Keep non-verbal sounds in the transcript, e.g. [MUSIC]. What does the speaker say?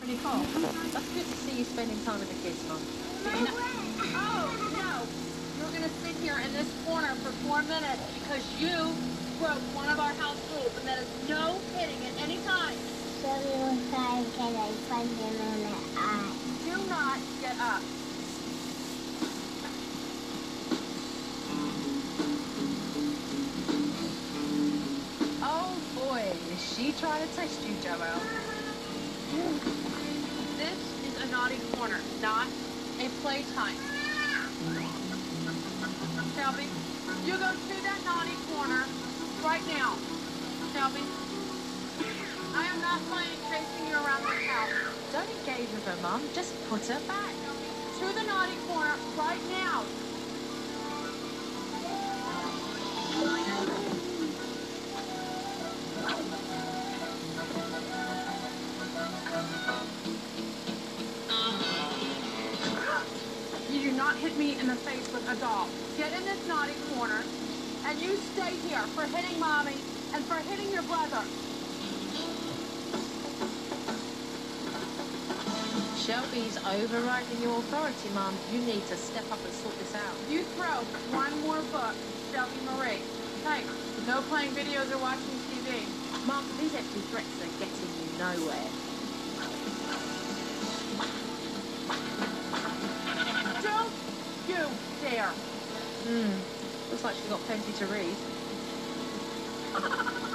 Pretty cool. That's good to see you spending time with the kids, Mum. Oh, no. You're going to sit here in this corner for four minutes because you broke one of our house rules, and that is no hitting at any time. So you will try to get a punch him in the eye. Do not get up. Oh boy, is she trying to test you, Joel? Hmm. Naughty corner, not a playtime. Shelby, you go to that naughty corner right now. Shelby, I am not playing chasing you around this house. Don't engage with her, Mum. Just put her back. To the naughty corner right now. You do not hit me in the face with a doll. Get in this naughty corner, and you stay here for hitting mommy and for hitting your brother. Shelby's overriding your authority, Mom. You need to step up and sort this out. You throw one more book, Shelby Marie. Hey, no playing videos or watching TV. Mom, these empty threats are getting you nowhere. Dare. Hmm. Looks like she's got plenty to read. [LAUGHS]